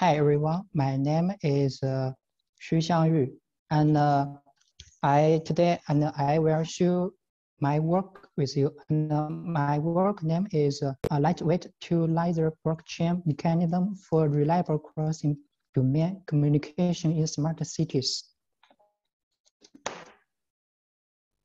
Hi everyone, my name is uh, Xu Xiangyu, and uh, I today and I will show my work with you. And uh, my work name is uh, a lightweight two-layer blockchain mechanism for reliable crossing domain communication in smart cities.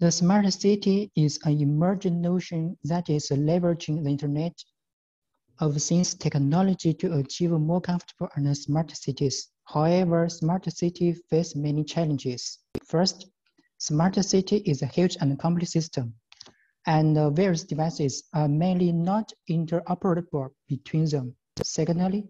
The smart city is an emerging notion that is leveraging the internet of things technology to achieve more comfortable and smart cities. However, smart city face many challenges. First, smart city is a huge and complex system, and uh, various devices are mainly not interoperable between them. Secondly,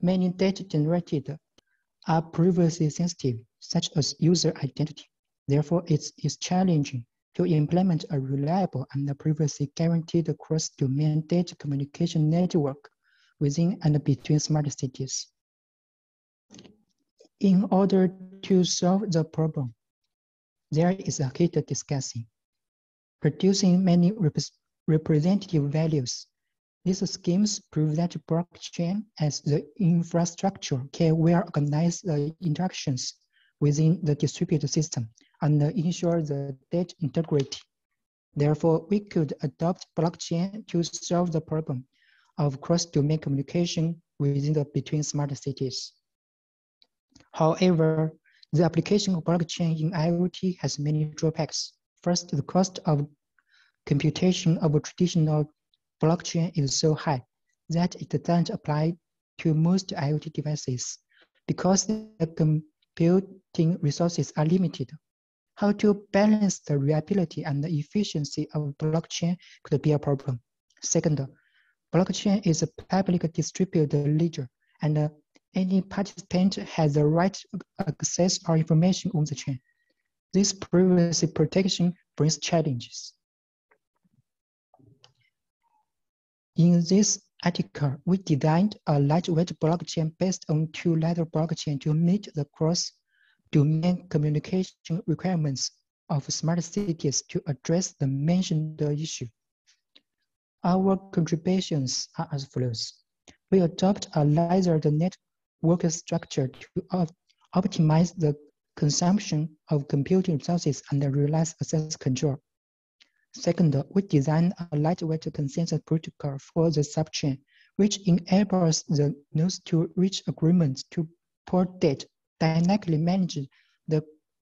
many data generated are privacy sensitive, such as user identity. Therefore, it is challenging to implement a reliable and privacy guaranteed cross-domain data communication network within and between smart cities. In order to solve the problem, there is a key to discussing. Producing many rep representative values. These schemes prove that blockchain as the infrastructure can well organize the interactions within the distributed system and ensure the data integrity. Therefore, we could adopt blockchain to solve the problem of cross-domain communication within the between smart cities. However, the application of blockchain in IoT has many drawbacks. First, the cost of computation of a traditional blockchain is so high that it doesn't apply to most IoT devices because the computing resources are limited. How to balance the reliability and the efficiency of blockchain could be a problem. Second, blockchain is a public distributed ledger and any participant has the right access our information on the chain. This privacy protection brings challenges. In this article, we designed a lightweight blockchain based on two-layer blockchain to meet the cross-domain communication requirements of smart cities to address the mentioned issue. Our contributions are as follows. We adopt a layered network structure to op optimize the consumption of computing resources and realize access control. Second, we design a lightweight consensus protocol for the subchain, which enables the nodes to reach agreements to port date, dynamically manage the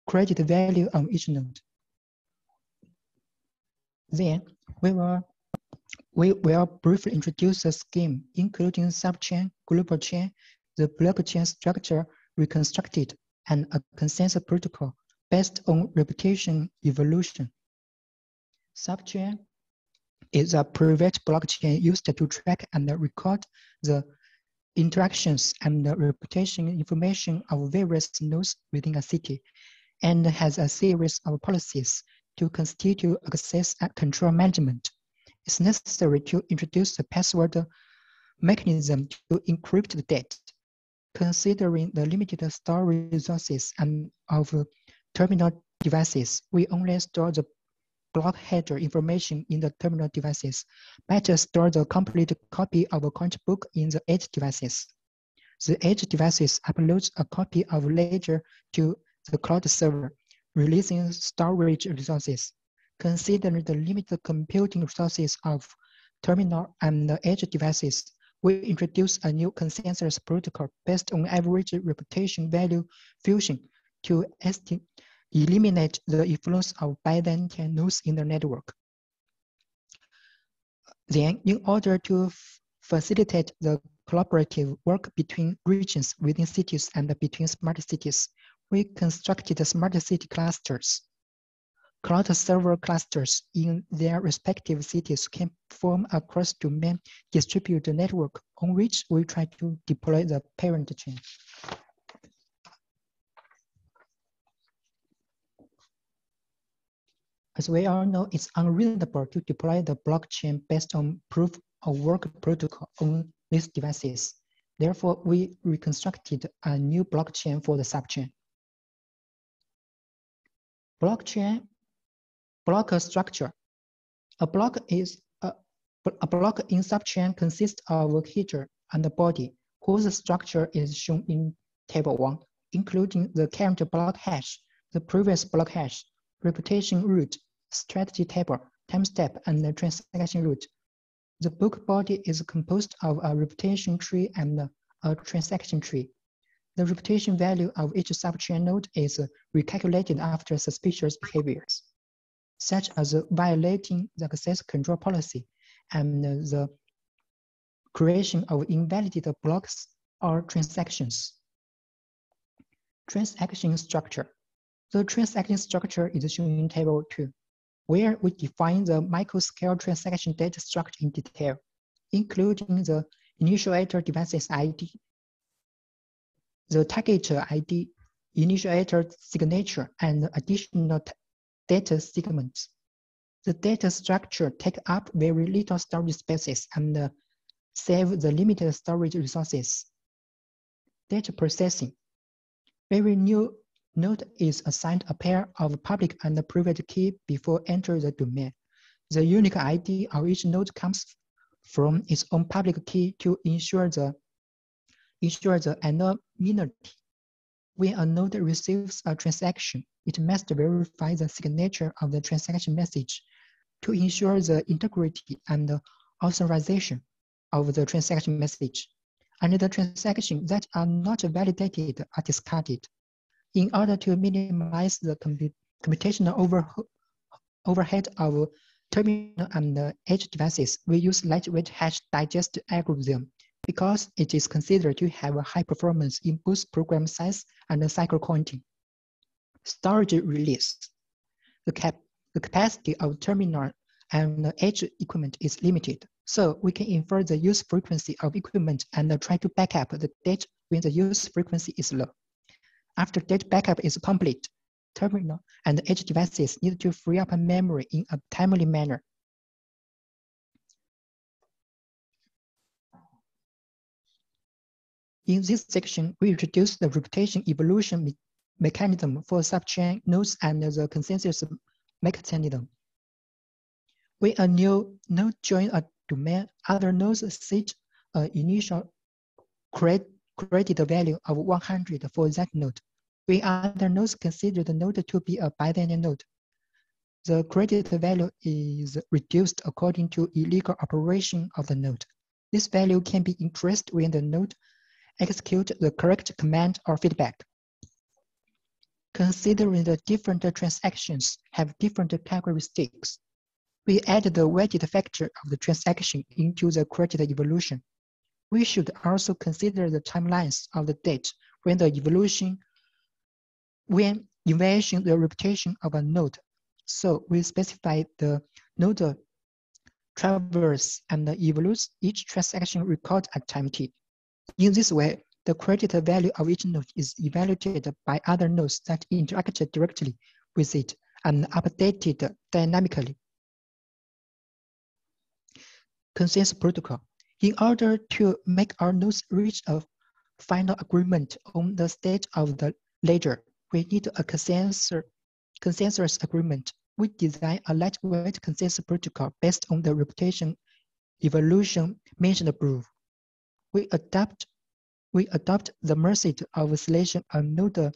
credit value on each node. Then we will we will briefly introduce the scheme, including subchain, global chain, the blockchain structure reconstructed, and a consensus protocol based on reputation evolution. Subchain is a private blockchain used to track and record the interactions and the reputation information of various nodes within a city and has a series of policies to constitute access and control management. It's necessary to introduce a password mechanism to encrypt the data Considering the limited storage resources and of terminal devices, we only store the block header information in the terminal devices. Better store the complete copy of a contract book in the edge devices. The edge devices upload a copy of ledger to the cloud server, releasing storage resources. Considering the limited computing resources of terminal and edge devices, we introduce a new consensus protocol based on average reputation value fusion to eliminate the influence of Byzantine nodes in the network. Then, in order to facilitate the collaborative work between regions within cities and between smart cities, we constructed smart city clusters. Cloud server clusters in their respective cities can form a cross-domain distributed network on which we try to deploy the parent chain. As we all know, it's unreasonable to deploy the blockchain based on proof of work protocol on these devices. Therefore, we reconstructed a new blockchain for the subchain. Blockchain block structure. A block is a, a block in subchain consists of a header and a body, whose structure is shown in Table 1, including the current block hash, the previous block hash, reputation root, strategy table, time step, and the transaction root. The book body is composed of a reputation tree and a transaction tree. The reputation value of each subchain node is recalculated after suspicious behaviors, such as violating the access control policy and the creation of invalid blocks or transactions. Transaction structure. The transaction structure is shown in table two, where we define the microscale transaction data structure in detail, including the initiator device's ID, the target ID, initiator signature, and additional data segments. The data structure take up very little storage spaces and save the limited storage resources. Data processing. Very new node is assigned a pair of public and private key before entering the domain. The unique ID of each node comes from its own public key to ensure the ensure the anonymity. When a node receives a transaction, it must verify the signature of the transaction message to ensure the integrity and authorization of the transaction message. And the transactions that are not validated are discarded. In order to minimize the computational over, overhead of terminal and edge devices, we use lightweight hash digest algorithm because it is considered to have a high performance in both program size and cycle counting. Storage release. The, cap the capacity of terminal and edge equipment is limited. So we can infer the use frequency of equipment and try to back up the data when the use frequency is low. After data backup is complete, terminal and edge devices need to free up memory in a timely manner. In this section, we introduce the reputation evolution me mechanism for subchain nodes and the consensus mechanism. When a new node joins a domain, other nodes set an initial credit value of 100 for that node. When other nodes consider the node to be a binary node, the credit value is reduced according to illegal operation of the node. This value can be increased when the node execute the correct command or feedback. Considering the different transactions have different characteristics, we add the weighted factor of the transaction into the credit evolution. We should also consider the timelines of the date when the evolution, when evaluating the reputation of a node. So we specify the node traverse and evolves each transaction record at time t. In this way, the credit value of each node is evaluated by other nodes that interacted directly with it and updated dynamically. Consensus protocol. In order to make our nodes reach a final agreement on the state of the ledger, we need a consensus, consensus agreement. We design a lightweight consensus protocol based on the reputation evolution mentioned above we adopt we adopt the method of selection a node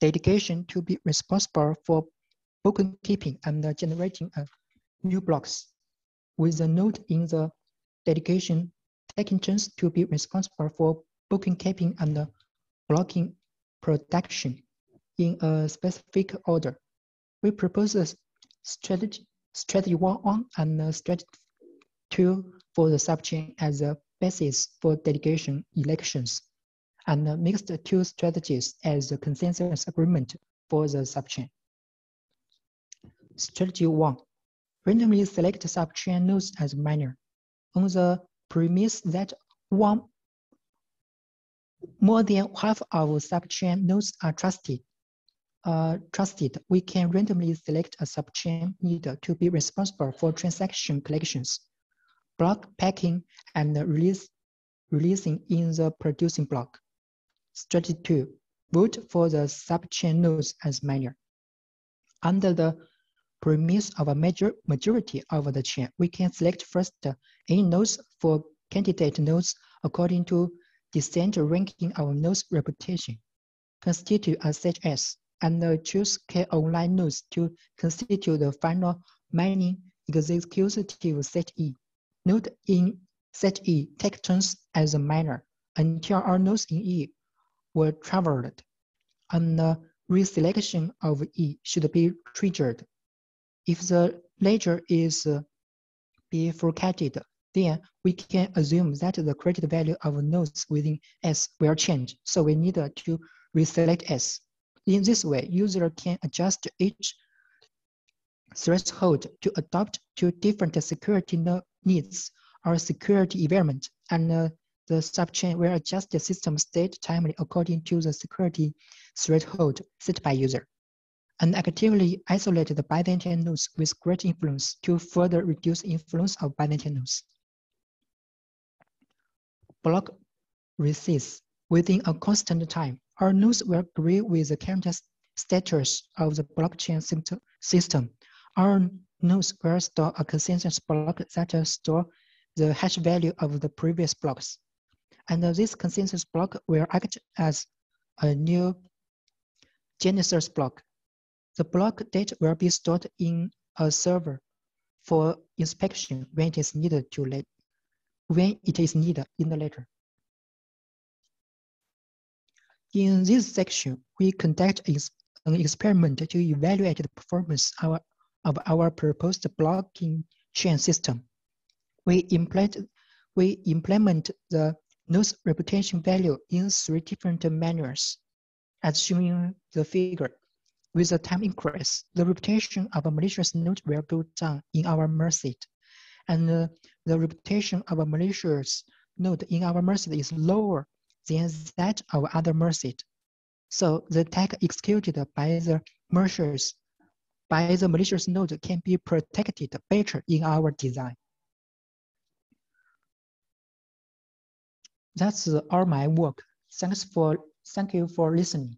dedication to be responsible for bookkeeping and generating new blocks, with the node in the dedication taking turns to be responsible for booking bookkeeping and blocking production in a specific order. We propose a strategy, strategy one on and strategy two for the subchain as a basis for delegation elections and mixed two strategies as a consensus agreement for the subchain. Strategy one, randomly select subchain nodes as miner on the premise that one more than half of subchain nodes are trusted. Uh, trusted, we can randomly select a subchain leader to be responsible for transaction collections block packing and release, releasing in the producing block. Strategy two, vote for the subchain nodes as miner. Under the premise of a major majority of the chain, we can select first any nodes for candidate nodes according to descent ranking of node's reputation, constitute a set S, and choose k online nodes to constitute the final mining executive set E. Node in set E take turns as a miner until all nodes in E were traveled, and the reselection of E should be triggered. If the ledger is uh, bifurcated, then we can assume that the credit value of nodes within S will change. So we need to reselect S. In this way, user can adjust each threshold to adapt to different security needs or security environment, and uh, the subchain will adjust the system state timely according to the security threshold set by user. And actively isolate the Byzantine nodes with great influence to further reduce influence of Byzantine nodes. Block receipts within a constant time our nodes will agree with the current status of the blockchain system. Our nodes will store a consensus block that store the hash value of the previous blocks. And this consensus block will act as a new genesis block. The block data will be stored in a server for inspection when it is needed to let, when it is needed in the later. In this section, we conduct an experiment to evaluate the performance of, our proposed blocking chain system. We implement, we implement the node's reputation value in three different manners, as shown in the figure. With the time increase, the reputation of a malicious node will go down in our merge, and uh, the reputation of a malicious node in our merge is lower than that of other merges. So the attack executed by the mergers by the malicious node can be protected better in our design. That's all my work. Thanks for thank you for listening.